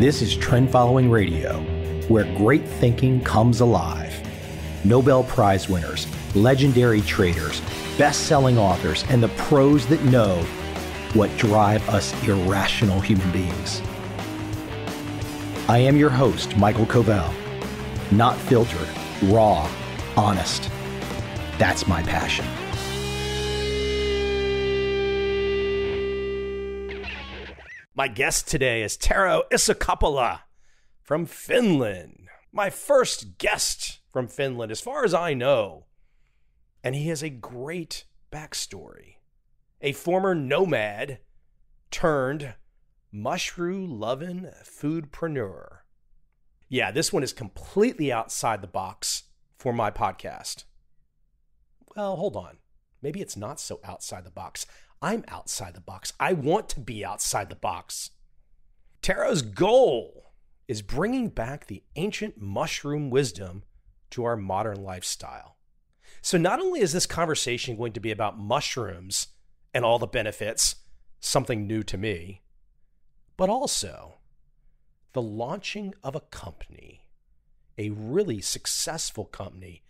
This is Trend Following Radio, where great thinking comes alive. Nobel Prize winners, legendary traders, best selling authors, and the pros that know what drive us irrational human beings. I am your host, Michael Covel. Not filtered, raw, honest. That's my passion. My guest today is Tero Isokauppila from Finland. My first guest from Finland, as far as I know. And he has a great backstory. A former nomad turned mushroom loving foodpreneur. Yeah, this one is completely outside the box for my podcast. Well, hold on. Maybe it's not so outside the box. I'm outside the box. I want to be outside the box. Tero's goal is bringing back the ancient mushroom wisdom to our modern lifestyle. So, not only is this conversation going to be about mushrooms and all the benefits, something new to me, but also the launching of a company, a really successful company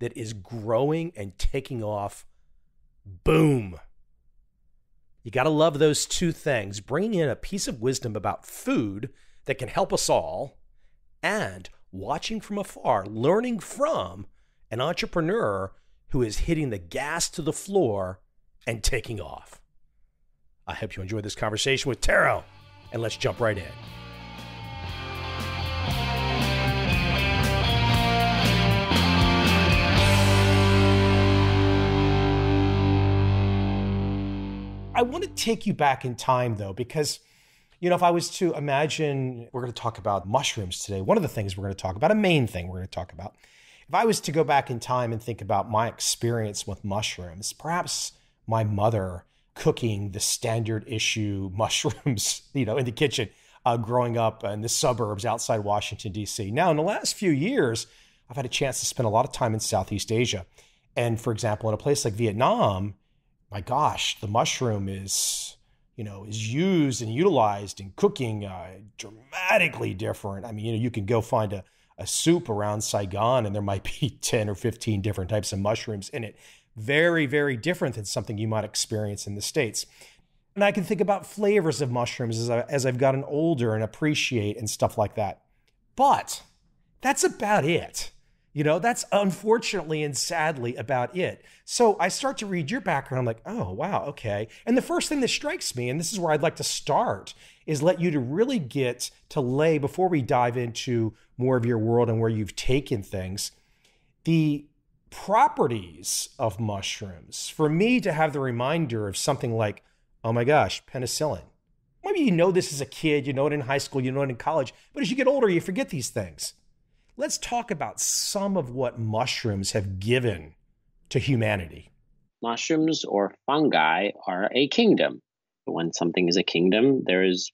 that is growing and taking off. Boom. You got to love those two things bringing in a piece of wisdom about food that can help us all and watching from afar, learning from an entrepreneur who is hitting the gas to the floor and taking off. I hope you enjoyed this conversation with Tero, and let's jump right in. I want to take you back in time though, because, you know, if I was to imagine, we're going to talk about mushrooms today. One of the things we're going to talk about, a main thing we're going to talk about. If I was to go back in time and think about my experience with mushrooms, perhaps my mother cooking the standard issue mushrooms, you know, in the kitchen, uh, growing up in the suburbs outside Washington, D.C. Now, in the last few years, I've had a chance to spend a lot of time in Southeast Asia. And for example, in a place like Vietnam, my gosh, the mushroom is, you know, is used and utilized in cooking uh, dramatically different. I mean, you know, you can go find a, a soup around Saigon and there might be 10 or 15 different types of mushrooms in it. Very, very different than something you might experience in the States. And I can think about flavors of mushrooms as, I, as I've gotten older and appreciate and stuff like that. But that's about it. You know, that's unfortunately and sadly about it. So I start to read your background. I'm like, oh, wow, okay. And the first thing that strikes me, and this is where I'd like to start, is let you to really get to lay, before we dive into more of your world and where you've taken things, the properties of mushrooms. For me to have the reminder of something like, oh my gosh, penicillin. Maybe you know this as a kid, you know it in high school, you know it in college, but as you get older, you forget these things let's talk about some of what mushrooms have given to humanity. Mushrooms or fungi are a kingdom. When something is a kingdom, there is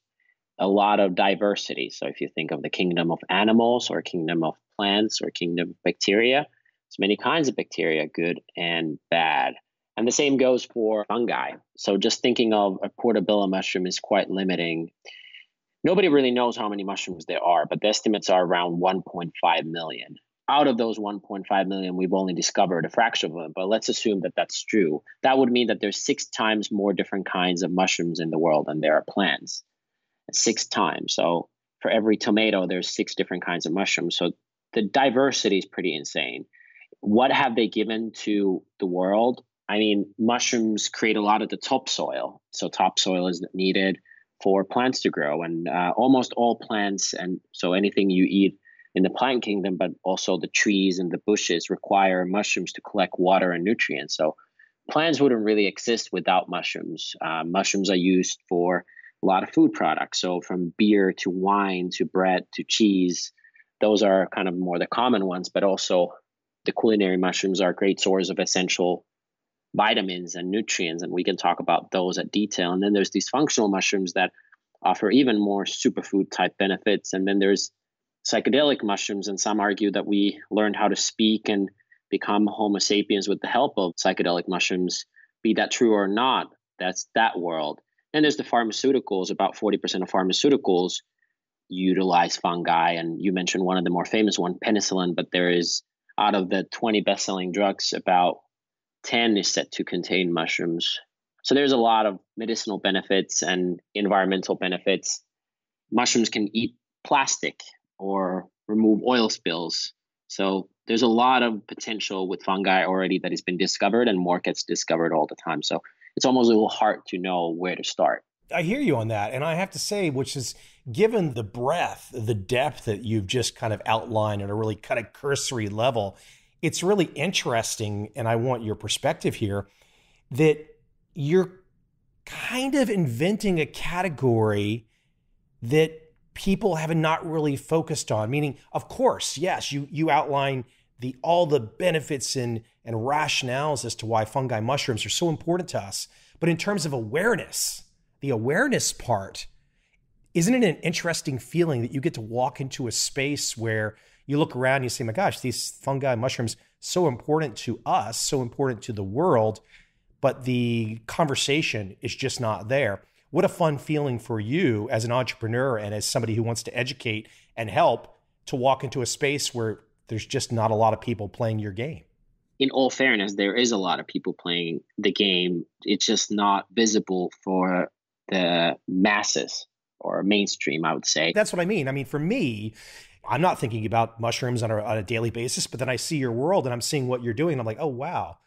a lot of diversity. So if you think of the kingdom of animals or kingdom of plants or kingdom of bacteria, there's many kinds of bacteria, good and bad. And the same goes for fungi. So just thinking of a portobello mushroom is quite limiting Nobody really knows how many mushrooms there are, but the estimates are around 1.5 million. Out of those 1.5 million, we've only discovered a fraction of them, but let's assume that that's true. That would mean that there's six times more different kinds of mushrooms in the world than there are plants. Six times. So for every tomato, there's six different kinds of mushrooms. So the diversity is pretty insane. What have they given to the world? I mean, mushrooms create a lot of the topsoil. So topsoil is needed for plants to grow. And uh, almost all plants, and so anything you eat in the plant kingdom, but also the trees and the bushes require mushrooms to collect water and nutrients. So plants wouldn't really exist without mushrooms. Uh, mushrooms are used for a lot of food products. So from beer to wine to bread to cheese, those are kind of more the common ones, but also the culinary mushrooms are a great source of essential vitamins and nutrients, and we can talk about those at detail. And then there's these functional mushrooms that offer even more superfood type benefits. And then there's psychedelic mushrooms, and some argue that we learned how to speak and become Homo sapiens with the help of psychedelic mushrooms. Be that true or not, that's that world. And there's the pharmaceuticals. About 40% of pharmaceuticals utilize fungi. And you mentioned one of the more famous one, penicillin, but there is out of the 20 best-selling drugs, about 10 is said to contain mushrooms. So there's a lot of medicinal benefits and environmental benefits. Mushrooms can eat plastic or remove oil spills. So there's a lot of potential with fungi already that has been discovered, and more gets discovered all the time. So it's almost a little hard to know where to start. I hear you on that. And I have to say, which is given the breadth, the depth that you've just kind of outlined at a really kind of cursory level, it's really interesting. And I want your perspective here that you're kind of inventing a category that people have not really focused on. Meaning, of course, yes, you you outline the all the benefits and and rationales as to why fungi mushrooms are so important to us. But in terms of awareness, the awareness part, isn't it an interesting feeling that you get to walk into a space where you look around and you say, my gosh, these fungi mushrooms so important to us, so important to the world, but the conversation is just not there. What a fun feeling for you as an entrepreneur and as somebody who wants to educate and help to walk into a space where there's just not a lot of people playing your game. In all fairness, there is a lot of people playing the game. It's just not visible for the masses or mainstream, I would say. That's what I mean. I mean, for me, I'm not thinking about mushrooms on a, on a daily basis, but then I see your world and I'm seeing what you're doing. And I'm like, oh, wow.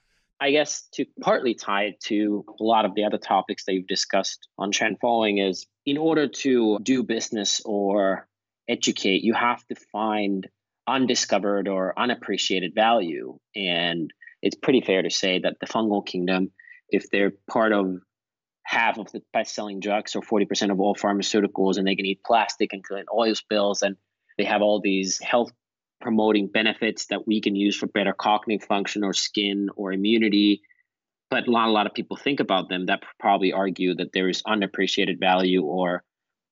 I guess to partly tie it to a lot of the other topics that you've discussed on trend following is in order to do business or educate, you have to find undiscovered or unappreciated value. And it's pretty fair to say that the fungal kingdom, if they're part of half of the best selling drugs or 40% of all pharmaceuticals and they can eat plastic and clean oil spills and they have all these health promoting benefits that we can use for better cognitive function or skin or immunity. But not a lot of people think about them that probably argue that there is unappreciated value or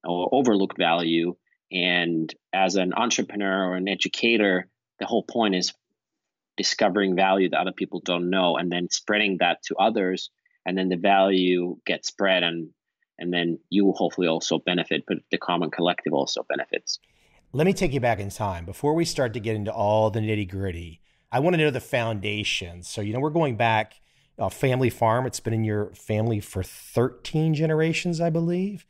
or overlooked value. And as an entrepreneur or an educator the whole point is discovering value that other people don't know and then spreading that to others. And then the value gets spread and and then you hopefully also benefit but the common collective also benefits let me take you back in time. Before we start to get into all the nitty gritty i want to know the foundation so you know we're going back a family farm. It's been in your family for 13 generations i believe.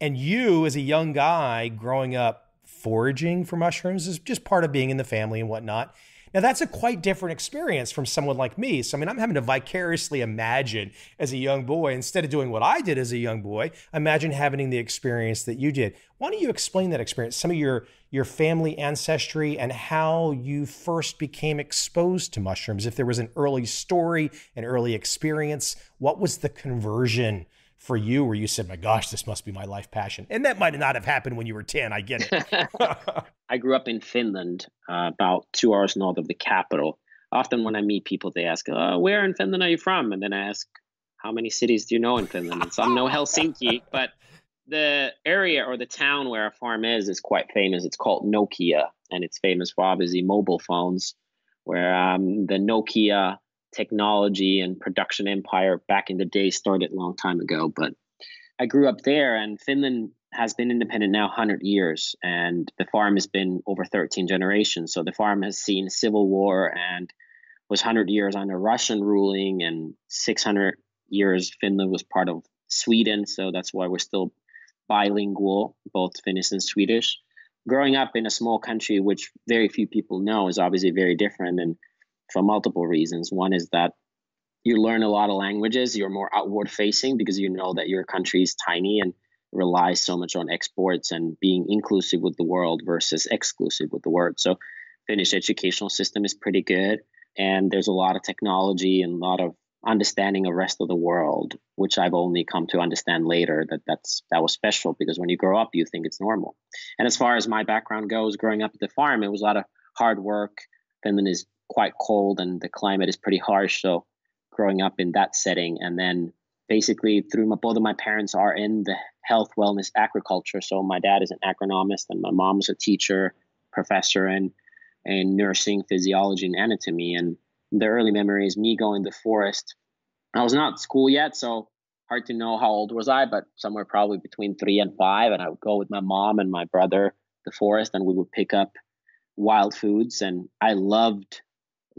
And you as a young guy growing up foraging for mushrooms is just part of being in the family and whatnot now, that's a quite different experience from someone like me. So, I mean, I'm having to vicariously imagine as a young boy, instead of doing what I did as a young boy, imagine having the experience that you did. Why don't you explain that experience, some of your, your family ancestry, and how you first became exposed to mushrooms? If there was an early story, an early experience, what was the conversion? For you where you said, my gosh, this must be my life passion? And that might not have happened when you were 10. I get it. I grew up in Finland, uh, about two hours north of the capital. Often when I meet people, they ask, oh, where in Finland are you from? And then I ask, how many cities do you know in Finland? And some know Helsinki, but the area or the town where our farm is is quite famous. It's called Nokia, and it's famous for obviously mobile phones, where um, the Nokia technology and production empire back in the day started a long time ago. But I grew up there, and Finland has been independent now 100 years, and the farm has been over 13 generations. So the farm has seen civil war and was 100 years under Russian ruling, and 600 years Finland was part of Sweden. So that's why we're still bilingual, both Finnish and Swedish. Growing up in a small country, which very few people know, is obviously very different. And for multiple reasons. One is that you learn a lot of languages, you're more outward facing because you know that your country is tiny and relies so much on exports and being inclusive with the world versus exclusive with the world. So Finnish educational system is pretty good and there's a lot of technology and a lot of understanding of rest of the world which i've only come to understand later that that's that was special because when you grow up you think it's normal and as far as my background goes growing up at the farm it was a lot of hard work is quite cold and the climate is pretty harsh. So growing up in that setting, and then basically through my both of my parents are in the health, wellness, agriculture. So my dad is an agronomist, and my mom is a teacher, professor in in nursing, physiology, and anatomy. And the early memory is me going to the forest. I was not school yet, so hard to know how old was I, but somewhere probably between three and five. And I would go with my mom and my brother the forest, and we would pick up wild foods. And I loved,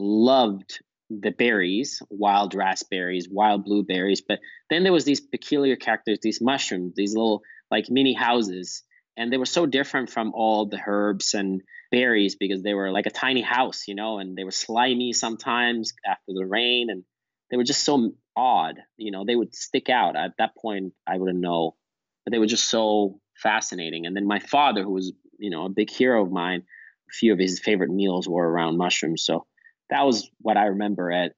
loved the berries, wild raspberries, wild blueberries. But then there was these peculiar characters, these mushrooms, these little like mini houses, and they were so different from all the herbs and berries because they were like a tiny house, you know, and they were slimy sometimes after the rain, and they were just so odd. You know, they would stick out. At that point, I wouldn't know, but they were just so fascinating. And then my father, who was you know a big hero of mine, a few of his favorite meals were around mushrooms. So that was what I remember at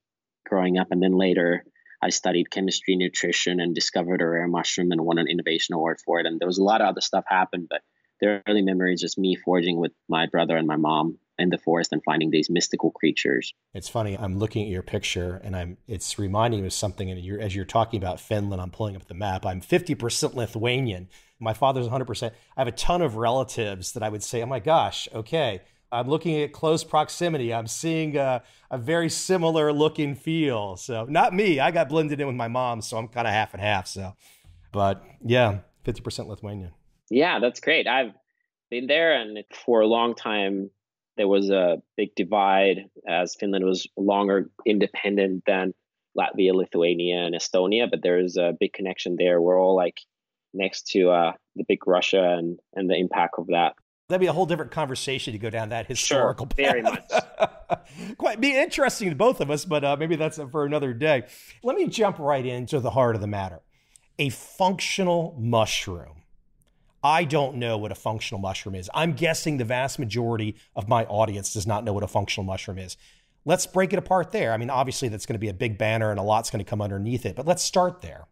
growing up. And then later, I studied chemistry, nutrition, and discovered a rare mushroom and won an innovation award for it. And there was a lot of other stuff happened, but the early memories just me foraging with my brother and my mom in the forest and finding these mystical creatures. It's funny. I'm looking at your picture, and I'm. It's reminding me of something. And you're, as you're talking about Finland, I'm pulling up the map. I'm 50% Lithuanian. My father's 100%. I have a ton of relatives that I would say, "Oh my gosh, okay." I'm looking at close proximity. I'm seeing a, a, very similar look and feel. So not me. I got blended in with my mom, so I'm kind of half and half. So, but yeah, 50% Lithuanian. Yeah, that's great. I've been there, and for a long time, there was a big divide as Finland was longer independent than Latvia, Lithuania, and Estonia. But there's a big connection there. We're all like next to uh, the big Russia and and the impact of that. That'd be a whole different conversation to go down that historical sure, Very much. Quite be interesting to both of us, but uh, maybe that's for another day. Let me jump right into the heart of the matter. A functional mushroom. I don't know what a functional mushroom is. I'm guessing the vast majority of my audience does not know what a functional mushroom is. Let's break it apart there. I mean, obviously, that's going to be a big banner and a lot's going to come underneath it, but let's start there.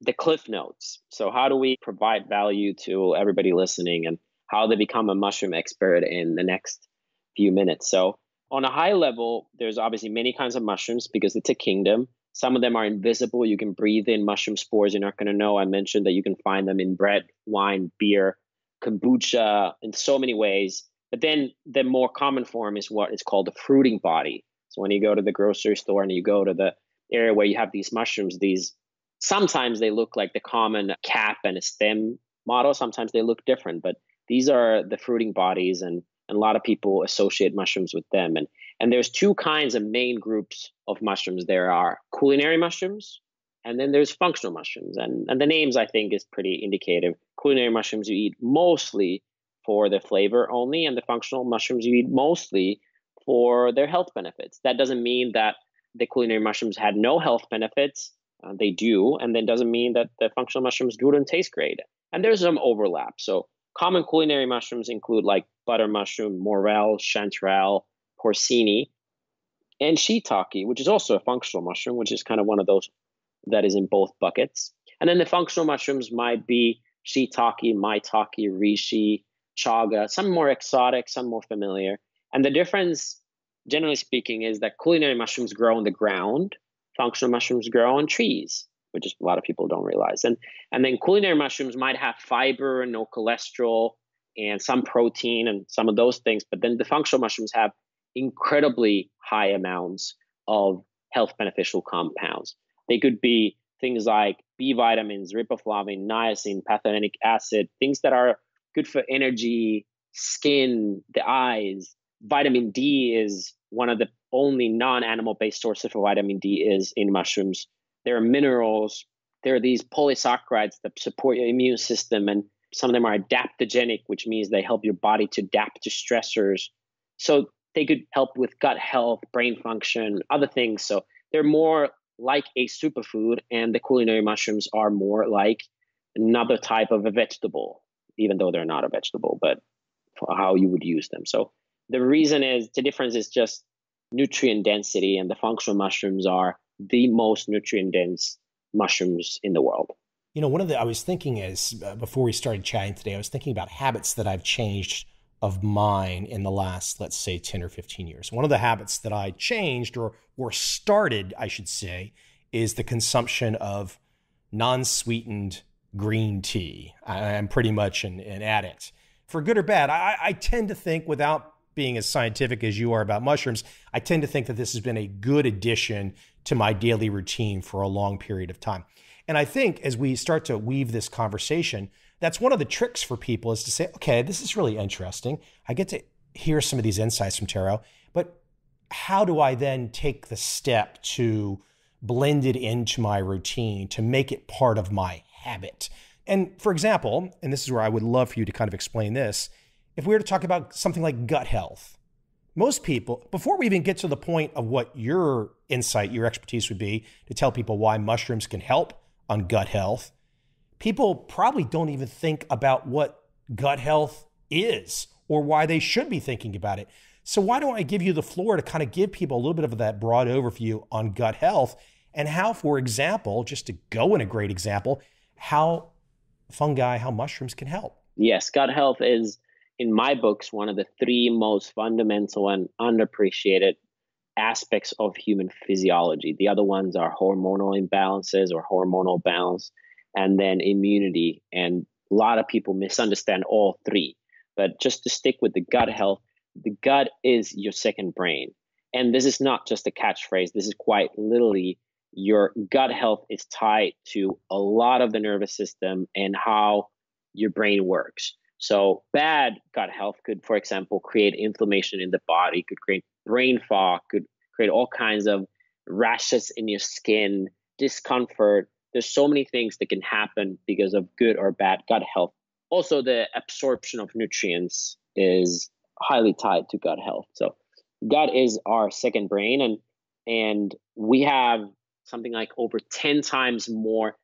The cliff notes. So, how do we provide value to everybody listening? And how they become a mushroom expert in the next few minutes. So, on a high level, there's obviously many kinds of mushrooms because it's a kingdom. Some of them are invisible. You can breathe in mushroom spores. You're not going to know. I mentioned that you can find them in bread, wine, beer, kombucha, in so many ways. But then the more common form is what is called a fruiting body. So when you go to the grocery store and you go to the area where you have these mushrooms, these sometimes they look like the common cap and a stem model. Sometimes they look different, but these are the fruiting bodies, and, and a lot of people associate mushrooms with them. And, and there's two kinds of main groups of mushrooms. There are culinary mushrooms, and then there's functional mushrooms. And, and the names, I think, is pretty indicative. Culinary mushrooms you eat mostly for the flavor only, and the functional mushrooms you eat mostly for their health benefits. That doesn't mean that the culinary mushrooms had no health benefits. Uh, they do, and then doesn't mean that the functional mushrooms wouldn't taste great. And there's some overlap. So Common culinary mushrooms include like butter mushroom, morel, chanterelle, porcini, and shiitake, which is also a functional mushroom, which is kind of one of those that is in both buckets. And then the functional mushrooms might be shiitake, maitake, reishi, chaga, some more exotic, some more familiar. And the difference, generally speaking, is that culinary mushrooms grow on the ground, functional mushrooms grow on trees which is a lot of people don't realize. And and then culinary mushrooms might have fiber and no cholesterol and some protein and some of those things, but then the functional mushrooms have incredibly high amounts of health beneficial compounds. They could be things like B vitamins, riboflavin, niacin, pantothenic acid, things that are good for energy, skin, the eyes. Vitamin D is one of the only non-animal based sources for vitamin D is in mushrooms there are minerals, there are these polysaccharides that support your immune system, and some of them are adaptogenic, which means they help your body to adapt to stressors. So they could help with gut health, brain function, other things. So they're more like a superfood, and the culinary mushrooms are more like another type of a vegetable, even though they're not a vegetable, but for how you would use them. So the reason is the difference is just nutrient density, and the functional mushrooms are the most nutrient dense mushrooms in the world. You know, one of the I was thinking is uh, before we started chatting today, I was thinking about habits that I've changed of mine in the last, let's say, 10 or 15 years. One of the habits that I changed or or started, I should say, is the consumption of non-sweetened green tea. I, am pretty much an, an, addict. For good or bad, I, I tend to think without being as scientific as you are about mushrooms, I tend to think that this has been a good addition to my daily routine for a long period of time. And I think as we start to weave this conversation, that's one of the tricks for people is to say, okay, this is really interesting. I get to hear some of these insights from Tero, but how do I then take the step to blend it into my routine, to make it part of my habit? And for example, and this is where I would love for you to kind of explain this, if we were to talk about something like gut health, most people, before we even get to the point of what your insight, your expertise would be to tell people why mushrooms can help on gut health, people probably don't even think about what gut health is or why they should be thinking about it. So, why don't I give you the floor to kind of give people a little bit of that broad overview on gut health and how, for example, just to go in a great example, how fungi, how mushrooms can help? Yes, gut health is, in my books, one of the three most fundamental and underappreciated aspects of human physiology. The other ones are hormonal imbalances or hormonal balance, and then immunity. And a lot of people misunderstand all three. But just to stick with the gut health, the gut is your second brain. And this is not just a catchphrase, this is quite literally your gut health is tied to a lot of the nervous system and how your brain works. So, bad gut health could, for example, create inflammation in the body, could create brain fog, could create all kinds of rashes in your skin, discomfort. There's so many things that can happen because of good or bad gut health. Also, the absorption of nutrients is highly tied to gut health. So, gut is our second brain, and and we have something like over 10 times more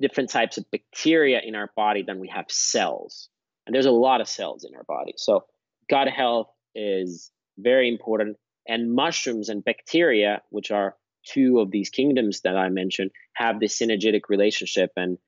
different types of bacteria in our body than we have cells. And there's a lot of cells in our body. So, gut health is very important. And mushrooms and bacteria, which are two of these kingdoms that I mentioned, have this synergetic relationship. And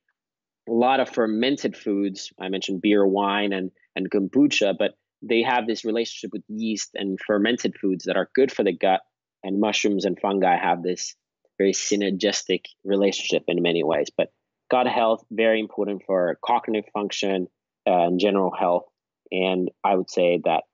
a lot of fermented foods, I mentioned beer, wine, and, and kombucha, but they have this relationship with yeast and fermented foods that are good for the gut. And mushrooms and fungi have this very synergistic relationship in many ways. But gut health, very important for cognitive function and general health. And I would say that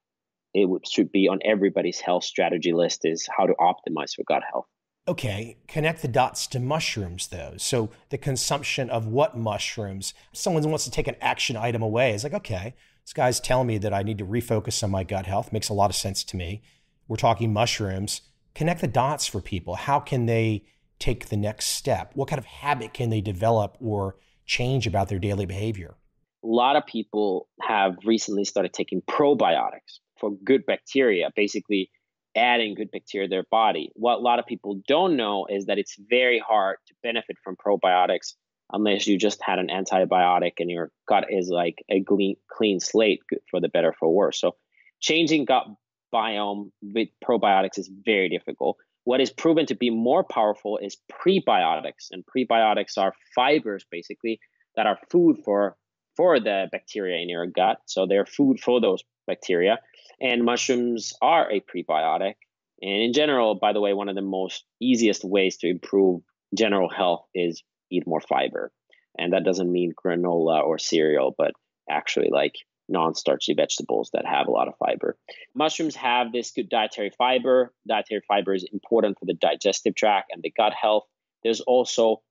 it should be on everybody's health strategy list is how to optimize for gut health. Okay, connect the dots to mushrooms though. So the consumption of what mushrooms? Someone wants to take an action item away. It's like, okay, this guy's telling me that I need to refocus on my gut health. Makes a lot of sense to me. We're talking mushrooms. Connect the dots for people. How can they take the next step? What kind of habit can they develop or change about their daily behavior? A lot of people have recently started taking probiotics for good bacteria, basically adding good bacteria to their body. What a lot of people don't know is that it's very hard to benefit from probiotics unless you just had an antibiotic and your gut is like a clean, clean slate for the better for worse. So changing gut biome with probiotics is very difficult. What is proven to be more powerful is prebiotics, and prebiotics are fibers basically that are food for for the bacteria in your gut. So they're food for those bacteria. And mushrooms are a prebiotic. And in general, by the way, one of the most easiest ways to improve general health is eat more fiber. And that doesn't mean granola or cereal, but actually like non-starchy vegetables that have a lot of fiber. Mushrooms have this good dietary fiber. Dietary fiber is important for the digestive tract and the gut health. There's also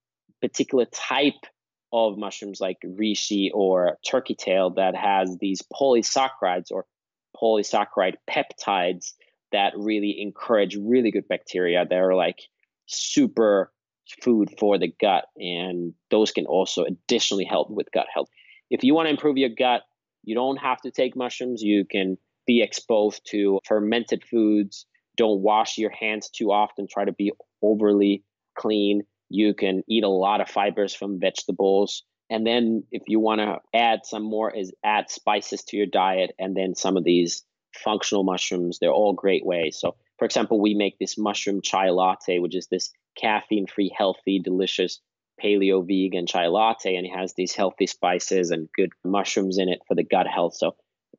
particular type of mushrooms like reishi or turkey tail that has these polysaccharides or polysaccharide peptides that really encourage really good bacteria. They're like super food for the gut, and those can also additionally help with gut health. If you want to improve your gut, you don't have to take mushrooms. You can be exposed to fermented foods. Don't wash your hands too often. Try to be overly clean. You can eat a lot of fibers from vegetables. And then if you want to add some more is add spices to your diet and then some of these functional mushrooms. They're all great ways. So for example, we make this mushroom chai latte, which is this caffeine free, healthy, delicious paleo vegan chai latte and it has these healthy spices and good mushrooms in it for the gut health. So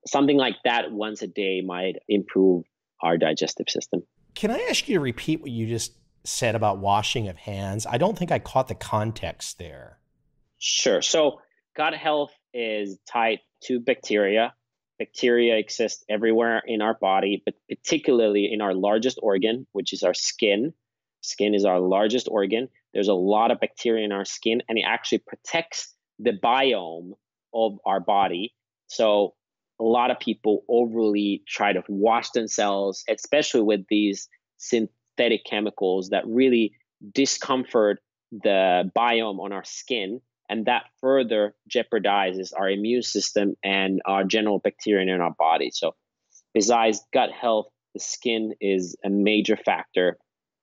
something like that once a day might improve our digestive system. Can I ask you to repeat what you just said about washing of hands? I don't think I caught the context there. Sure. So gut health is tied to bacteria. Bacteria exist everywhere in our body, but particularly in our largest organ, which is our skin. Skin is our largest organ. There's a lot of bacteria in our skin, and it actually protects the biome of our body. So a lot of people overly try to wash themselves, especially with these synthetic chemicals that really discomfort the biome on our skin. And that further jeopardizes our immune system and our general bacteria in our body. So, besides gut health, the skin is a major factor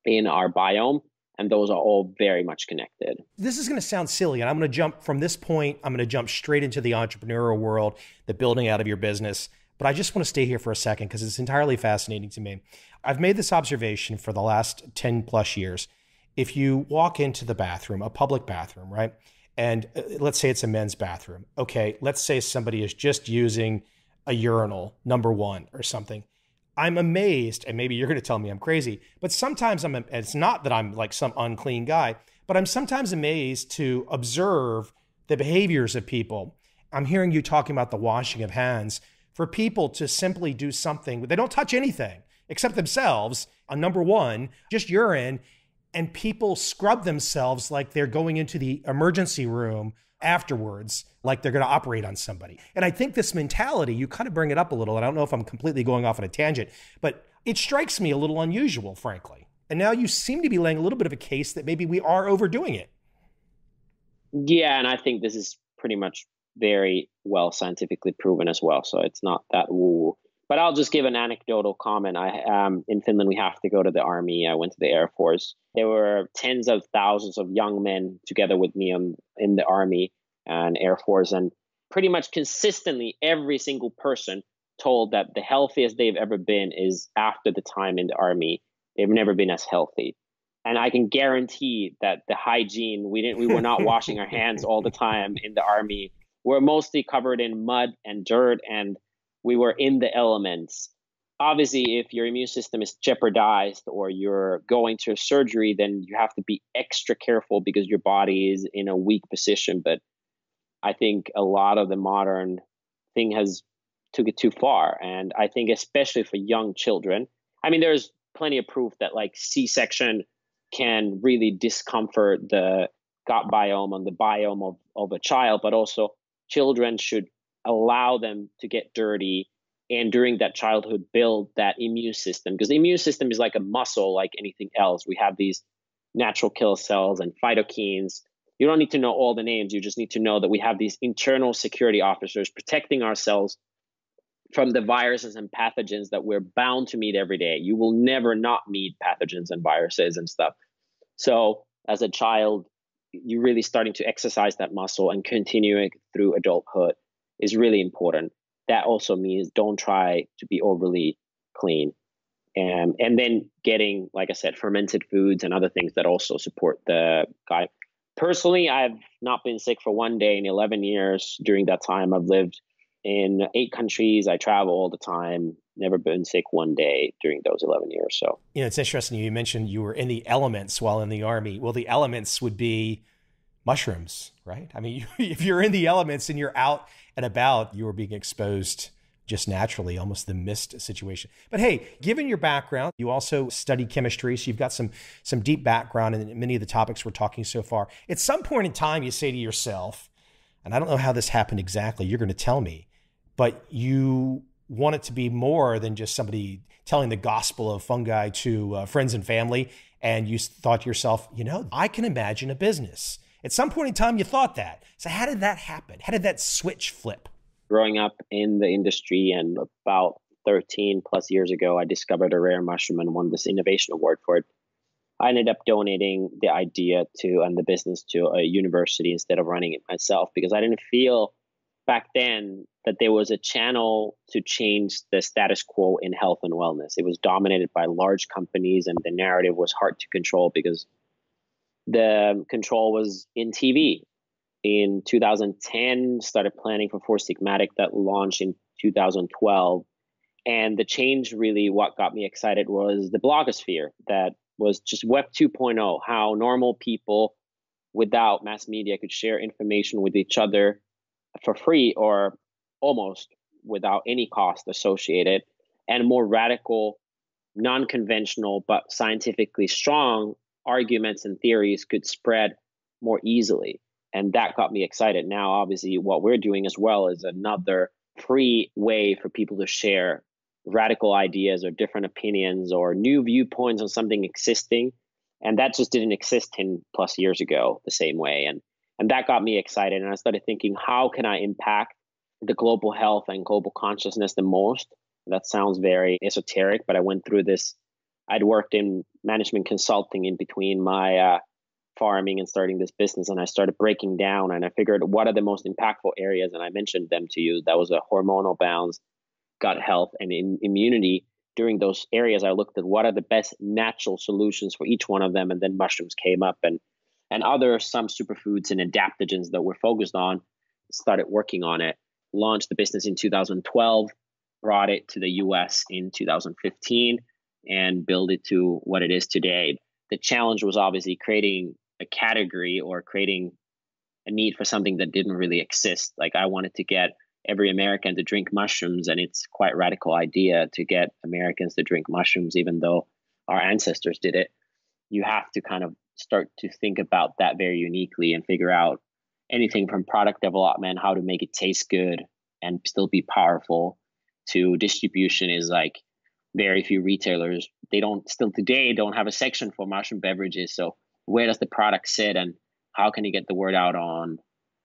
in our biome and those are all very much connected. This is going to sound silly, and I'm going to jump from this point, I'm going to jump straight into the entrepreneurial world, the building out of your business. But I just want to stay here for a second because it's entirely fascinating to me. I've made this observation for the last 10 plus years. If you walk into the bathroom, a public bathroom, right? And uh, let's say it's a men's bathroom. Okay, let's say somebody is just using a urinal, number one, or something. I'm amazed, and maybe you're going to tell me I'm crazy, but sometimes I'm, it's not that I'm like some unclean guy, but I'm sometimes amazed to observe the behaviors of people. I'm hearing you talking about the washing of hands for people to simply do something. They don't touch anything except themselves on number one, just urine, and people scrub themselves like they're going into the emergency room afterwards like they're going to operate on somebody. And I think this mentality, you kind of bring it up a little. And I don't know if I'm completely going off on a tangent, but it strikes me a little unusual, frankly. And now you seem to be laying a little bit of a case that maybe we are overdoing it. Yeah, and I think this is pretty much very well scientifically proven as well. So it's not that woo. But I'll just give an anecdotal comment. I um, in Finland we have to go to the army. I went to the Air Force. There were tens of thousands of young men together with me in, in the army and Air Force, and pretty much consistently every single person told that the healthiest they've ever been is after the time in the army. They've never been as healthy. And I can guarantee that the hygiene, we didn't we were not washing our hands all the time in the army. We're mostly covered in mud and dirt and we were in the elements. Obviously, if your immune system is jeopardized or you're going to surgery, then you have to be extra careful because your body is in a weak position. But I think a lot of the modern thing has took it too far. And I think especially for young children, I mean, there's plenty of proof that like C-section can really discomfort the gut biome and the biome of, of a child, but also children should allow them to get dirty and during that childhood build that immune system because the immune system is like a muscle like anything else we have these natural kill cells and cytokines you don't need to know all the names. You just need to know that we have these internal security officers protecting ourselves from the viruses and pathogens that we're bound to meet every day. You will never not meet pathogens and viruses and stuff. So, as a child, you're really starting to exercise that muscle and continuing through adulthood is really important. That also means don't try to be overly clean. And, and then getting, like I said, fermented foods and other things that also support the gut Personally, I've not been sick for one day in 11 years. During that time, I've lived in eight countries. I travel all the time. Never been sick one day during those 11 years. So, you know, it's interesting. You mentioned you were in the elements while in the army. Well, the elements would be mushrooms, right? I mean, if you're in the elements and you're out and about, you are being exposed just naturally, almost the mist situation. But hey, given your background, you also study chemistry, so you've got some some deep background in many of the topics we're talking so far. At some point in time, you say to yourself, and I don't know how this happened exactly. You're going to tell me, but you want it to be more than just somebody telling the gospel of fungi to uh, friends and family. And you thought to yourself, you know, I can imagine a business. At some point in time, you thought that. So, how did that happen? How did that switch flip? growing up in the industry and about 13 plus years ago, I discovered a rare mushroom and won this innovation award for it. I ended up donating the idea to and the business to a university instead of running it myself because I didn't feel back then that there was a channel to change the status quo in health and wellness. It was dominated by large companies and the narrative was hard to control because the control was in TV in 2010 started planning for four sigmatic that launched in 2012 and the change really what got me excited was the blogosphere that was just web 2.0 how normal people without mass media could share information with each other for free or almost without any cost associated and more radical non-conventional but scientifically strong arguments and theories could spread more easily. And that got me excited. Now, obviously, what we're doing as well is another free way for people to share radical ideas or different opinions or new viewpoints on something existing. And that just didn't exist 10 plus years ago the same way. And and that got me excited. And I started thinking, how can I impact the global health and global consciousness the most? That sounds very esoteric, but I went through this. I'd worked in management consulting in between my uh, farming and starting this business, and I started breaking down and I figured what are the most impactful areas, and I mentioned them to you. That was a hormonal balance, gut health, and in, immunity. During those areas, I looked at what are the best natural solutions for each one of them, and then mushrooms came up, and and other some superfoods and adaptogens that we're focused on. Started working on it. Launched the business in 2012. Brought it to the U.S. in 2015, and built it to what it is today. The challenge was obviously creating a category or creating a need for something that didn't really exist. Like I wanted to get every American to drink mushrooms, and it's quite radical idea to get Americans to drink mushrooms, even though our ancestors did it. You have to kind of start to think about that very uniquely and figure out anything from product development, how to make it taste good and still be powerful, to distribution is like very few retailers. They don't still today don't have a section for mushroom beverages. So where does the product sit and how can you get the word out on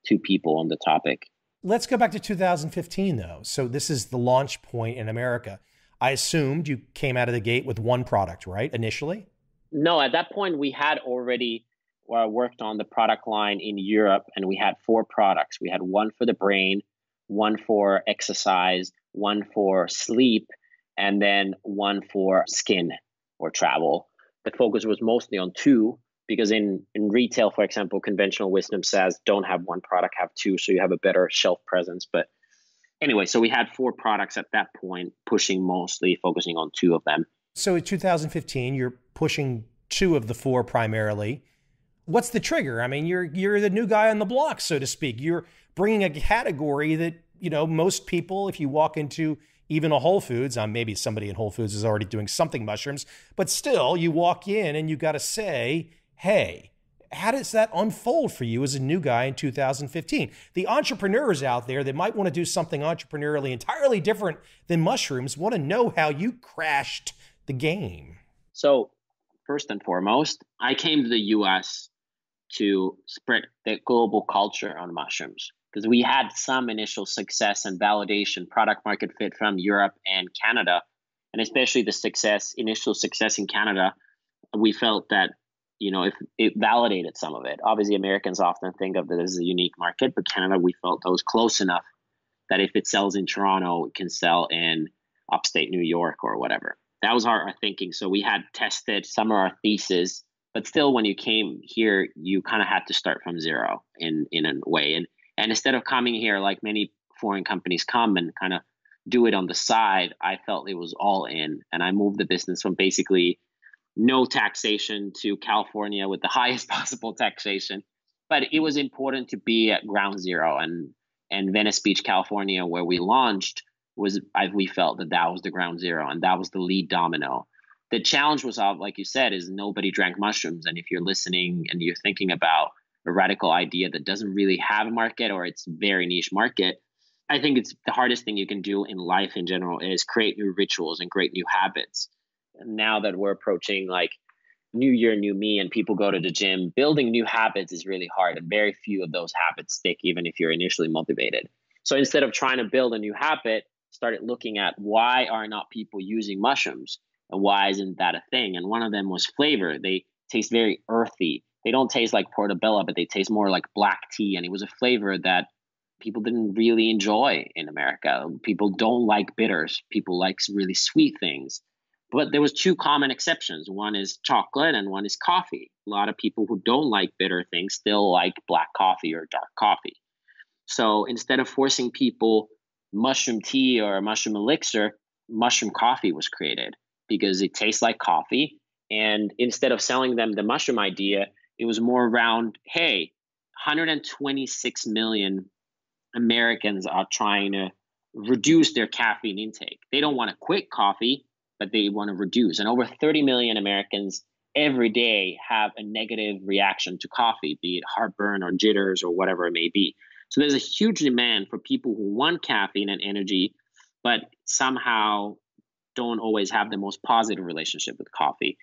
to people on the topic? Let's go back to 2015 though. So this is the launch point in America. I assumed you came out of the gate with one product, right? Initially? No, at that point we had already uh, worked on the product line in Europe and we had four products. We had one for the brain, one for exercise, one for sleep, and then one for skin or travel. The focus was mostly on two because in in retail for example conventional wisdom says don't have one product have two so you have a better shelf presence but anyway so we had four products at that point pushing mostly focusing on two of them so in 2015 you're pushing two of the four primarily what's the trigger i mean you're you're the new guy on the block so to speak you're bringing a category that you know most people if you walk into even a Whole Foods, um, maybe somebody in Whole Foods is already doing something mushrooms, but still, you walk in and you got to say, hey, how does that unfold for you as a new guy in 2015? The entrepreneurs out there that might want to do something entrepreneurially entirely different than mushrooms want to know how you crashed the game. So, first and foremost, I came to the US to spread the global culture on mushrooms because we had some initial success and validation, product market fit from Europe and Canada. And especially the success, initial success in Canada, we felt that you know, if it validated some of it. Obviously, Americans often think of it as a unique market, but Canada, we felt that was close enough that if it sells in Toronto, it can sell in upstate New York or whatever. That was our, our thinking. So we had tested some of our theses, but still, when you came here, you kind of had to start from zero in in a way. And and instead of coming here like many foreign companies come and kind of do it on the side, I felt it was all in, and I moved the business from basically no taxation to California with the highest possible taxation. But it was important to be at ground zero, and and Venice Beach, California, where we launched, was I, we felt that that was the ground zero, and that was the lead domino. The challenge was, all, like you said, is nobody drank mushrooms, and if you're listening and you're thinking about a radical idea that doesn't really have a market or it's very niche market, I think it's the hardest thing you can do in life in general is create new rituals and create new habits now that we're approaching like new year, new me, and people go to the gym, building new habits is really hard. And very few of those habits stick, even if you're initially motivated. So instead of trying to build a new habit, started looking at why are not people using mushrooms why isn't that a thing? And one of them was flavor. They taste very earthy. They don't taste like portobello, but they taste more like black tea. And it was a flavor that people didn't really enjoy in America. People don't like bitters. People like really sweet things. But there was two common exceptions. One is chocolate and one is coffee. A lot of people who don't like bitter things still like black coffee or dark coffee. So instead of forcing people mushroom tea or mushroom elixir, mushroom coffee was created because it tastes like coffee. And instead of selling them the mushroom idea, it was more around hey, 126 million Americans are trying to reduce their caffeine intake. They don't want to quit coffee, but they want to reduce. And over 30 million Americans every day have a negative reaction to coffee, be it heartburn or jitters or whatever it may be. So there's a huge demand for people who want caffeine and energy, but somehow don't always have the most positive relationship with coffee.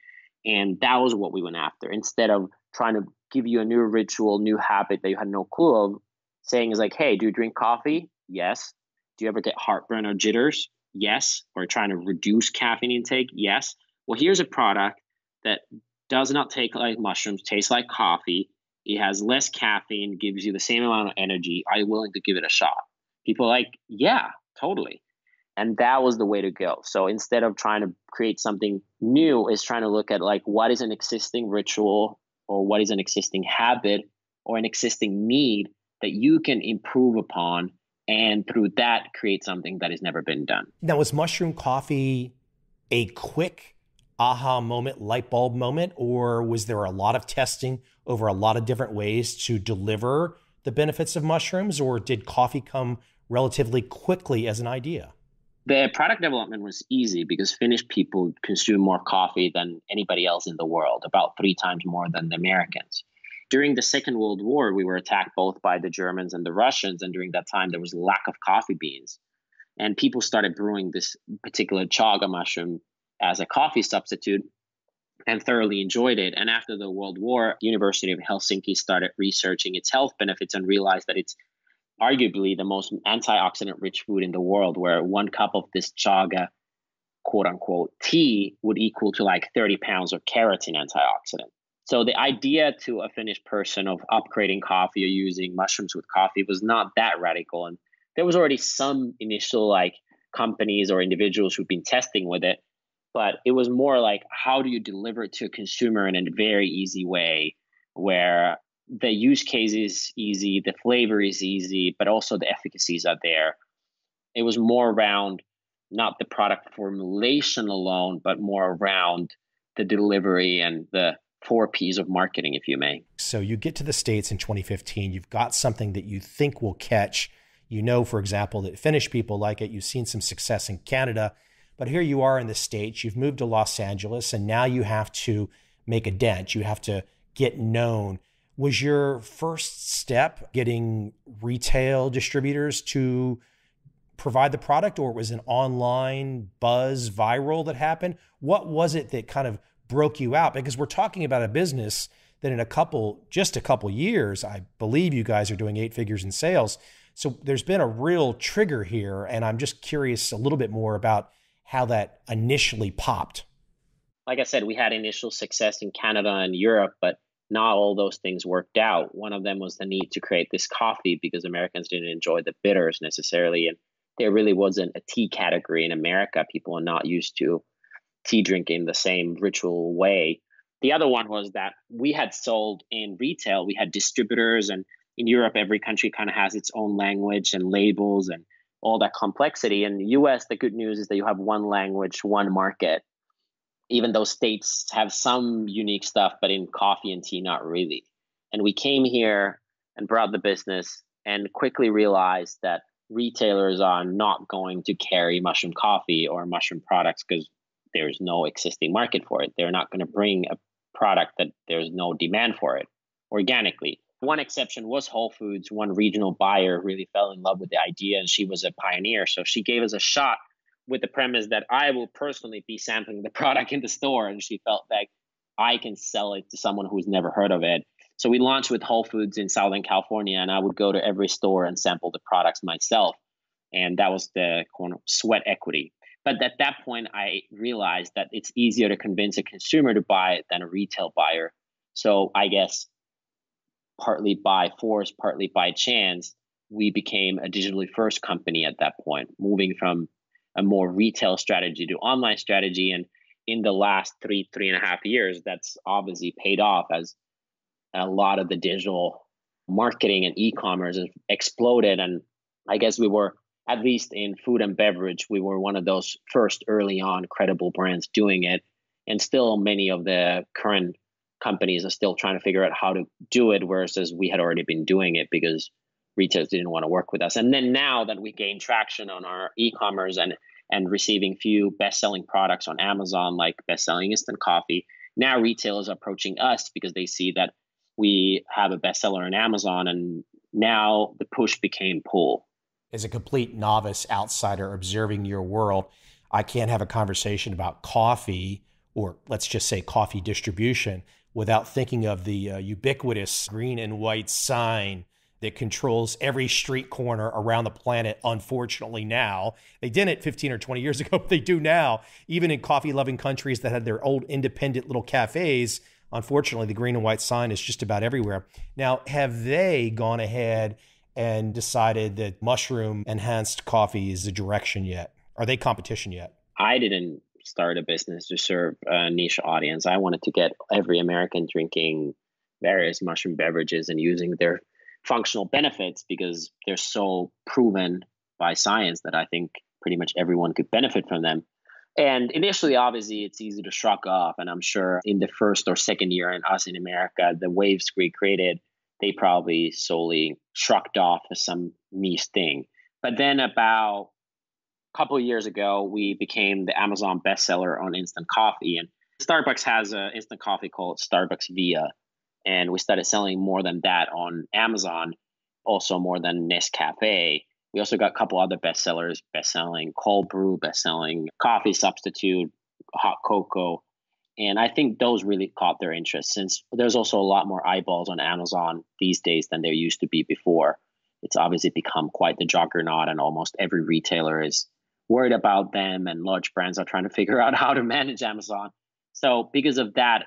And that was what we went after. Instead of trying to give you a new ritual, new habit that you had no clue of, saying is like, hey, do you drink coffee? Yes. Do you ever get heartburn or jitters? Yes. Or trying to reduce caffeine intake? Yes. Well, here's a product that does not take like mushrooms, tastes like coffee. It has less caffeine, gives you the same amount of energy. Are you willing to give it a shot? People like, yeah, totally. And that was the way to go. So instead of trying to create something new, is trying to look at like what is an existing ritual or what is an existing habit or an existing need that you can improve upon and through that create something that has never been done. Now, was mushroom coffee a quick aha moment, light bulb moment, or was there a lot of testing over a lot of different ways to deliver the benefits of mushrooms, or did coffee come relatively quickly as an idea? The product development was easy because Finnish people consume more coffee than anybody else in the world, about three times more than the Americans. During the Second World War, we were attacked both by the Germans and the Russians, and during that time, there was lack of coffee beans. And people started brewing this particular chaga mushroom as a coffee substitute and thoroughly enjoyed it. And after the World War, University of Helsinki started researching its health benefits and realized that it's arguably the most antioxidant rich food in the world, where one cup of this chaga, quote unquote, tea would equal to like 30 pounds of keratin antioxidant. So the idea to a Finnish person of upgrading coffee or using mushrooms with coffee was not that radical. And there was already some initial like companies or individuals who've been testing with it, but it was more like how do you deliver it to a consumer in a very easy way where the use case is easy, the flavor is easy, but also the efficacies are there. It was more around not the product formulation alone, but more around the delivery and the four P's of marketing, if you may. So you get to the States in 2015, you've got something that you think will catch. You know, for example, that Finnish people like it. You've seen some success in Canada, but here you are in the States, you've moved to Los Angeles, and now you have to make a dent. You have to get known. Was your first step getting retail distributors to provide the product, or it was an online buzz viral that happened? What was it that kind of broke you out? Because we're talking about a business that in a couple, just a couple years, I believe you guys are doing eight figures in sales. So there's been a real trigger here. And I'm just curious a little bit more about how that initially popped. Like I said, we had initial success in Canada and Europe, but not all those things worked out. One of them was the need to create this coffee because Americans didn't enjoy the bitters necessarily. And there really wasn't a tea category in America. People are not used to tea drinking the same ritual way. The other one was that we had sold in retail, we had distributors, and in Europe, every country kind of has its own language and labels and all that complexity. In the US, the good news is that you have one language, one market, even though states have some unique stuff, but in coffee and tea, not really. And we came here and brought the business and quickly realized that retailers are not going to carry mushroom coffee or mushroom products because there's no existing market for it. They're not going to bring a product that there's no demand for it organically. One exception was Whole Foods. One regional buyer really fell in love with the idea and she was a pioneer. So she gave us a shot with the premise that I will personally be sampling the product in the store. And she felt like I can sell it to someone who's never heard of it. So we launched with Whole Foods in Southern California, and I would go to every store and sample the products myself. And that was the sweat equity. But at that point, I realized that it's easier to convince a consumer to buy it than a retail buyer. So I guess partly by force, partly by chance, we became a digitally first company at that point, moving from a more retail strategy to online strategy. And in the last three, three and a half years, that's obviously paid off as a lot of the digital marketing and e-commerce has exploded. And I guess we were at least in food and beverage, we were one of those first early on credible brands doing it. And still, many of the current companies are still trying to figure out how to do it, whereas we had already been doing it because retailers didn't want to work with us. And then now that we gain traction on our e-commerce and and receiving few best-selling products on Amazon, like best-selling instant coffee, now retailers are approaching us because they see that we have a bestseller on Amazon, and now the push became pull. As a complete novice outsider observing your world, I can't have a conversation about coffee or let's just say coffee distribution without thinking of the uh, ubiquitous green and white sign that controls every street corner around the planet, unfortunately, now. They didn't 15 or 20 years ago, but they do now. Even in coffee loving countries that had their old independent little cafes, unfortunately, the green and white sign is just about everywhere. Now, have they gone ahead and decided that mushroom enhanced coffee is the direction yet? Are they competition yet? I didn't start a business to serve a niche audience. I wanted to get every American drinking various mushroom beverages and using their functional benefits because they're so proven by science that I think pretty much everyone could benefit from them. And initially, obviously, it's easy to shrug off. And I'm sure in the first or second year in us in America, the waves we created, they probably solely shrugged off as some niche thing. But then about a couple years ago, we became the Amazon bestseller on instant coffee. And Starbucks has an instant coffee called Starbucks Via and we started selling more than that on Amazon, also more than Nescafe. We also got a couple other bestsellers, best-selling cold brew, best-selling coffee substitute, hot cocoa. And I think those really caught their interest since there's also a lot more eyeballs on Amazon these days than there used to be before. It's obviously become quite the juggernaut, and almost every retailer is worried about them, and large brands are trying to figure out how to manage Amazon. So, because of that,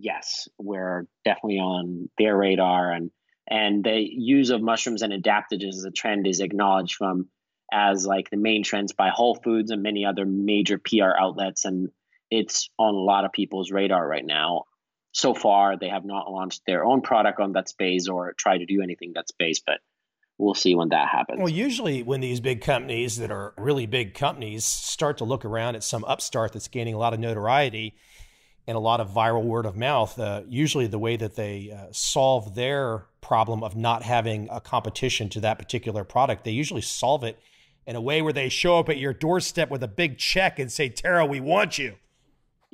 yes, we're definitely on their radar, and and the use of mushrooms and adaptogens as a trend is acknowledged from as like the main trends by Whole Foods and many other major PR outlets, and it's on a lot of people's radar right now. So far, they have not launched their own product on that space or tried to do anything that space, but we'll see when that happens. Well, usually when these big companies that are really big companies start to look around at some upstart that's gaining a lot of notoriety, and a lot of viral word of mouth, uh, usually the way that they uh, solve their problem of not having a competition to that particular product, they usually solve it in a way where they show up at your doorstep with a big check and say, Tero, we want you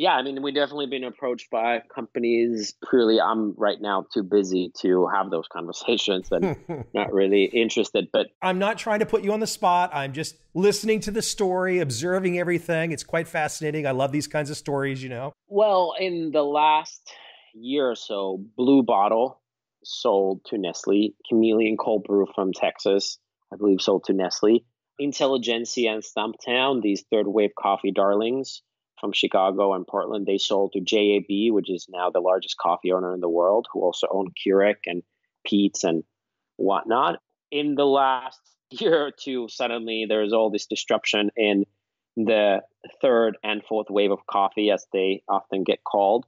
yeah, I mean, we've definitely been approached by companies. Purely, I'm right now too busy to have those conversations and not really interested. But I'm not trying to put you on the spot. I'm just listening to the story, observing everything. It's quite fascinating. I love these kinds of stories, you know. Well, in the last year or so, Blue Bottle sold to Nestle, Chameleon Cold Brew from Texas, I believe, sold to Nestle. Intelligentsia and Stumptown, these third wave coffee darlings, from Chicago and Portland. They sold to JAB, which is now the largest coffee owner in the world, who also own Keurig and Peet's and whatnot. In the last year or two, suddenly there's all this disruption in the third and fourth wave of coffee, as they often get called.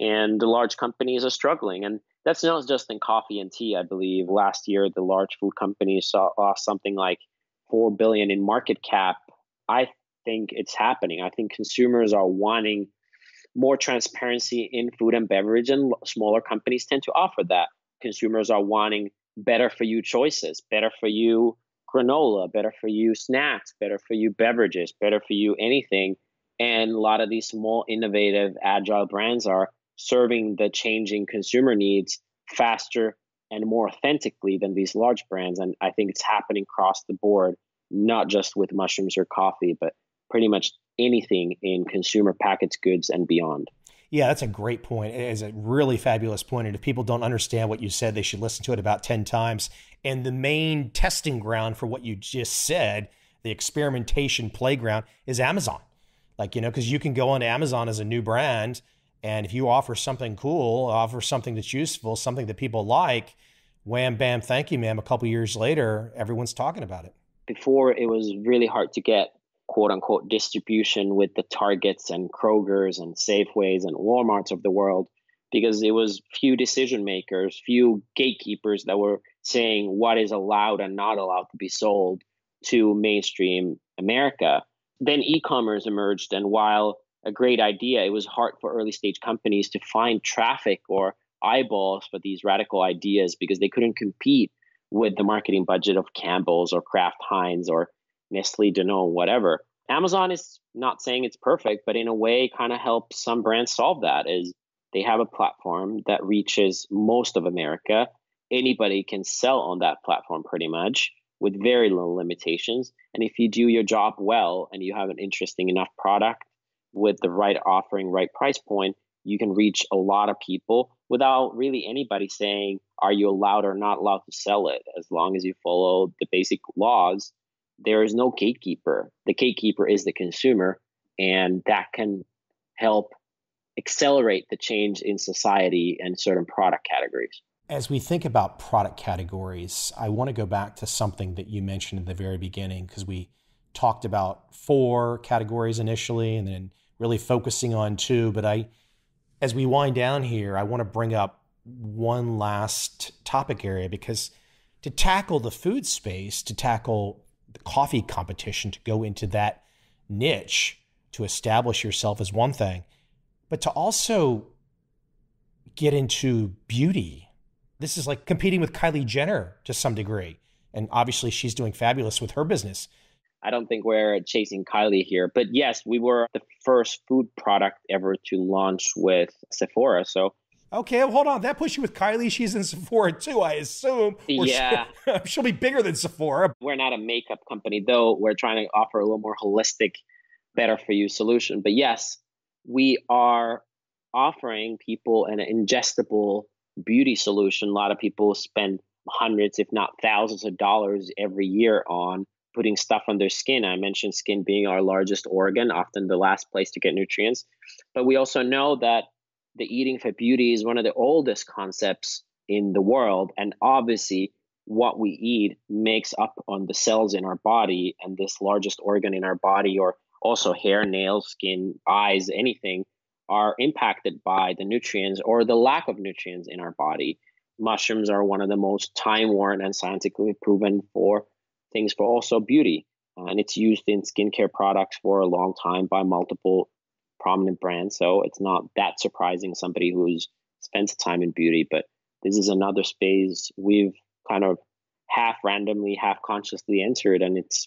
And the large companies are struggling. And that's not just in coffee and tea, I believe. Last year, the large food companies saw lost something like four billion in market cap. I think it's happening. I think consumers are wanting more transparency in food and beverage, and smaller companies tend to offer that. Consumers are wanting better for you choices, better for you granola, better for you snacks, better for you beverages, better for you anything. And a lot of these small, innovative, agile brands are serving the changing consumer needs faster and more authentically than these large brands. And I think it's happening across the board, not just with mushrooms or coffee, but pretty much anything in consumer packaged goods and beyond. Yeah, that's a great point. It is a really fabulous point. And if people don't understand what you said, they should listen to it about 10 times. And the main testing ground for what you just said, the experimentation playground, is Amazon. Like, you know, because you can go onto Amazon as a new brand. And if you offer something cool, offer something that's useful, something that people like, wham, bam, thank you, ma'am. A couple years later, everyone's talking about it. Before, it was really hard to get quote unquote distribution with the Targets and Krogers and Safeways and Walmarts of the world because it was few decision makers, few gatekeepers that were saying what is allowed and not allowed to be sold to mainstream America. Then e commerce emerged, and while a great idea, it was hard for early stage companies to find traffic or eyeballs for these radical ideas because they couldn't compete with the marketing budget of Campbell's or Kraft Heinz or Nestle, Danone, whatever. Amazon is not saying it's perfect, but in a way kind of helps some brands solve that is They have a platform that reaches most of America. Anybody can sell on that platform pretty much with very little limitations. And if you do your job well and you have an interesting enough product with the right offering, right price point, you can reach a lot of people without really anybody saying, are you allowed or not allowed to sell it? As long as you follow the basic laws, there is no gatekeeper. The gatekeeper is the consumer, and that can help accelerate the change in society and certain product categories. As we think about product categories, I want to go back to something that you mentioned in the very beginning because we talked about four categories initially and then really focusing on two. But I, as we wind down here, I want to bring up one last topic area because to tackle the food space, to tackle the coffee competition, to go into that niche, to establish yourself is one thing, but to also get into beauty. This is like competing with Kylie Jenner to some degree. And obviously, she's doing fabulous with her business. I don't think we're chasing Kylie here, but yes, we were the first food product ever to launch with Sephora. So Okay, well, hold on. That puts you with Kylie. She's in Sephora too, I assume. yeah. She'll, she'll, be bigger than Sephora. We're not a makeup company, though. We're trying to offer a little more holistic, better for you solution. But yes, we are offering people an ingestible beauty solution. A lot of people spend hundreds, if not thousands of dollars every year on putting stuff on their skin. I mentioned skin being our largest organ, often the last place to get nutrients. But we also know that the eating for beauty is one of the oldest concepts in the world. And obviously, what we eat makes up on the cells in our body and this largest organ in our body, or also hair, nails, skin, eyes, anything, are impacted by the nutrients or the lack of nutrients in our body. Mushrooms are one of the most time worn and scientifically proven for things for also beauty. And it's used in skincare products for a long time by multiple prominent brand, So it's not that surprising somebody who's spent time in beauty, but this is another space we've kind of half randomly, half consciously entered, and it's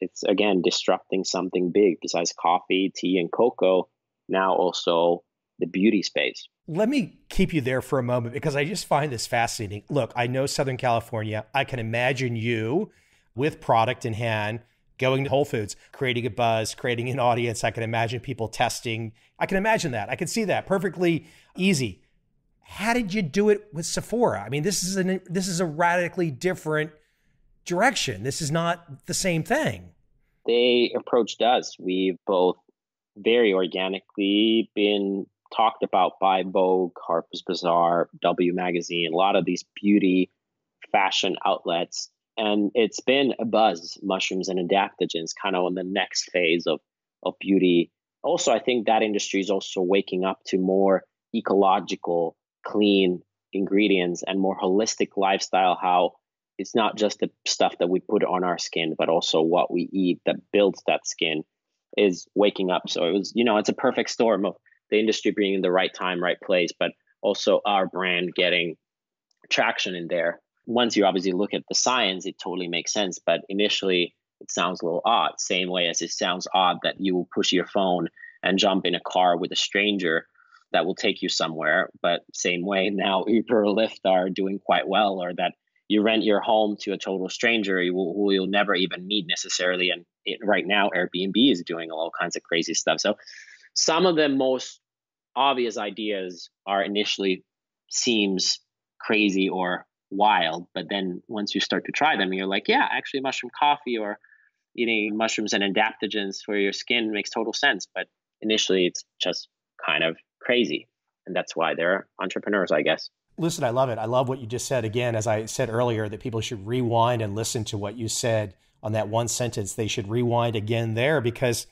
it's again disrupting something big besides coffee, tea, and cocoa. Now also the beauty space. Let me keep you there for a moment because I just find this fascinating. Look, I know Southern California. I can imagine you with product in hand going to Whole Foods, creating a buzz, creating an audience. I can imagine people testing. I can imagine that. I can see that perfectly easy. How did you do it with Sephora? I mean, this is an this is a radically different direction. This is not the same thing. They approached us. We've both very organically been talked about by Vogue, Harper's Bazaar, W Magazine, a lot of these beauty fashion outlets and it's been a buzz mushrooms and adaptogens kind of on the next phase of of beauty. Also i think that industry is also waking up to more ecological clean ingredients and more holistic lifestyle how it's not just the stuff that we put on our skin but also what we eat that builds that skin is waking up. So it was you know it's a perfect storm of the industry being in the right time right place but also our brand getting traction in there once you obviously look at the science, it totally makes sense. But initially, it sounds a little odd. Same way as it sounds odd that you will push your phone and jump in a car with a stranger that will take you somewhere. But same way now, Uber or Lyft are doing quite well, or that you rent your home to a total stranger who you'll never even meet necessarily. And it, right now, Airbnb is doing all kinds of crazy stuff. So some of the most obvious ideas are initially seems crazy or wild. But then once you start to try them, you're like, yeah, actually, mushroom coffee or eating mushrooms and adaptogens for your skin makes total sense. But initially, it's just kind of crazy. And that's why they're entrepreneurs, I guess. Listen, I love it. I love what you just said. Again, as I said earlier, that people should rewind and listen to what you said on that one sentence. They should rewind again there because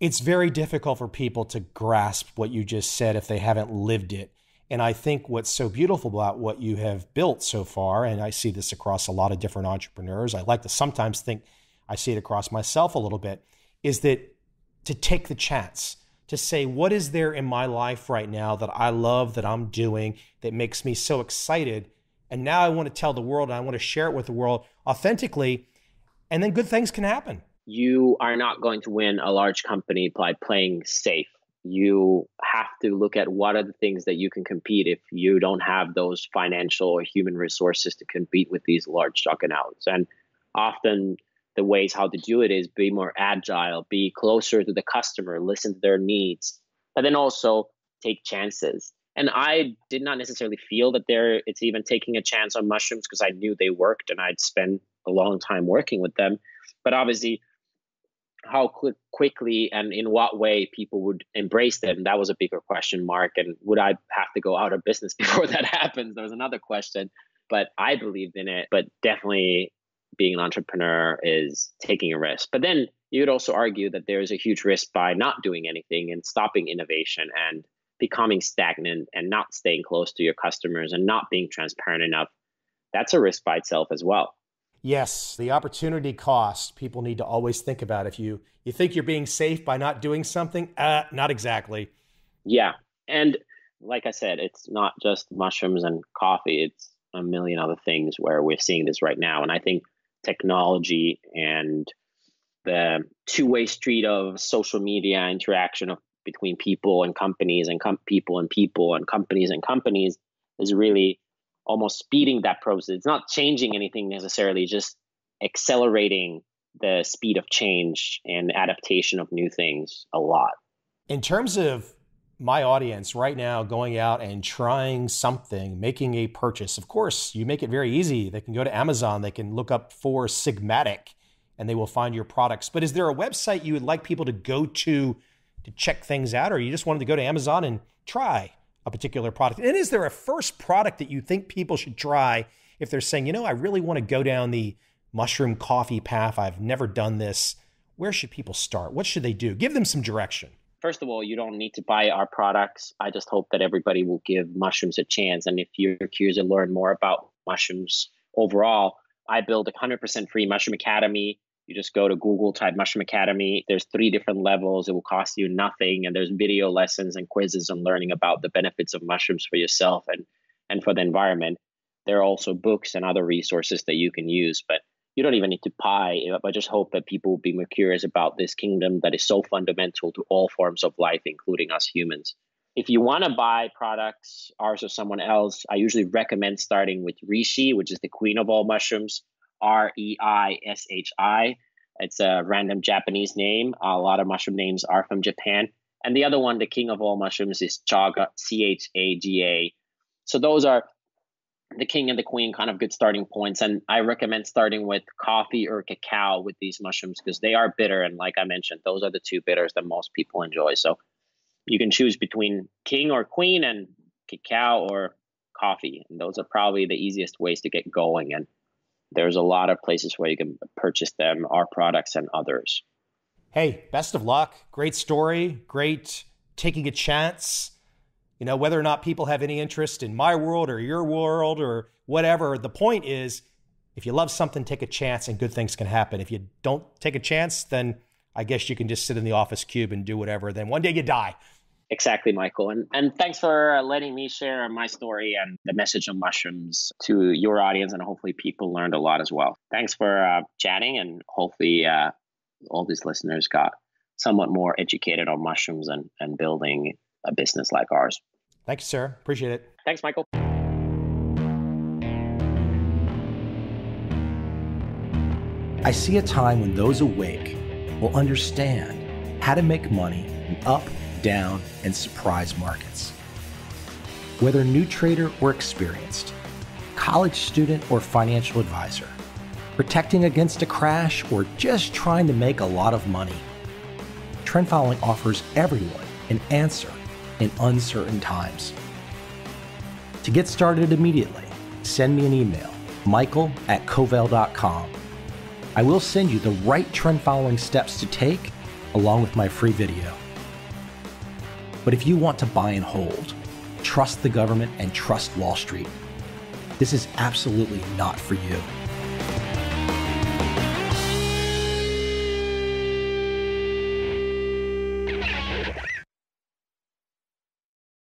it's very difficult for people to grasp what you just said if they haven't lived it. And I think what's so beautiful about what you have built so far, and I see this across a lot of different entrepreneurs, I like to sometimes think I see it across myself a little bit, is that to take the chance to say, what is there in my life right now that I love, that I'm doing, that makes me so excited? And now I want to tell the world, and I want to share it with the world authentically, and then good things can happen. You are not going to win a large company by playing safe you have to look at what are the things that you can compete if you don't have those financial or human resources to compete with these large juggernauts. And often the ways how to do it is be more agile, be closer to the customer, listen to their needs, but then also take chances. And I did not necessarily feel that there it's even taking a chance on mushrooms because I knew they worked and I'd spent a long time working with them. But obviously how quick, quickly and in what way people would embrace them that was a bigger question mark and would i have to go out of business before that happens? There was another question. But i believed in it. But definitely being an entrepreneur is taking a risk. But then you would also argue that there is a huge risk by not doing anything and stopping innovation and becoming stagnant and not staying close to your customers and not being transparent enough. That's a risk by itself as well Yes, the opportunity cost people need to always think about. If you you think you're being safe by not doing something, uh, not exactly. Yeah, and like I said, it's not just mushrooms and coffee. It's a million other things where we're seeing this right now, and I think technology and the two-way street of social media interaction of between people and companies and com- people and people and companies and companies is really almost speeding that process. It's not changing anything necessarily, just accelerating the speed of change and adaptation of new things a lot. In terms of my audience right now going out and trying something, making a purchase, of course, you make it very easy. They can go to Amazon, they can look up Four Sigmatic and they will find your products. But is there a website you would like people to go to to check things out, or you just wanted to go to Amazon and try? A particular product? And is there a first product that you think people should try if they're saying, you know, I really want to go down the mushroom coffee path? I've never done this. Where should people start? What should they do? Give them some direction. First of all, you don't need to buy our products. I just hope that everybody will give mushrooms a chance. And if you're curious to learn more about mushrooms overall, I build a 100% free mushroom academy you just go to Google, type Mushroom Academy. There's three different levels. It will cost you nothing. And there's video lessons and quizzes on learning about the benefits of mushrooms for yourself and, and for the environment. There are also books and other resources that you can use, but you don't even need to buy. I just hope that people will be more curious about this kingdom that is so fundamental to all forms of life, including us humans. If you want to buy products, ours or someone else, I usually recommend starting with Reishi, which is the queen of all mushrooms. R E I S H I. It's a random Japanese name. A lot of mushroom names are from Japan. And the other one, the king of all mushrooms, is Chaga, C H A G A. So those are the king and the queen kind of good starting points. And I recommend starting with coffee or cacao with these mushrooms because they are bitter. And like I mentioned, those are the two bitters that most people enjoy. So you can choose between king or queen and cacao or coffee. And those are probably the easiest ways to get going. And there's a lot of places where you can purchase them, our products and others. Hey, best of luck. Great story. Great taking a chance. You know, whether or not people have any interest in my world or your world or whatever, the point is if you love something, take a chance and good things can happen. If you don't take a chance, then I guess you can just sit in the office cube and do whatever. Then one day you die. Exactly, Michael. And, and thanks for uh, letting me share my story and the message of mushrooms to your audience. And hopefully, people learned a lot as well. Thanks for uh, chatting. And hopefully, uh, all these listeners got somewhat more educated on mushrooms and, and building a business like ours. Thank you, sir. Appreciate it. Thanks, Michael. I see a time when those awake will understand how to make money and up down, and surprise markets. Whether new trader or experienced, college student or financial advisor, protecting against a crash or just trying to make a lot of money, trend following offers everyone an answer in uncertain times. To get started immediately, send me an email, michael at covel.com. I will send you the right trend following steps to take along with my free video. But if you want to buy and hold, trust the government and trust Wall Street, this is absolutely not for you.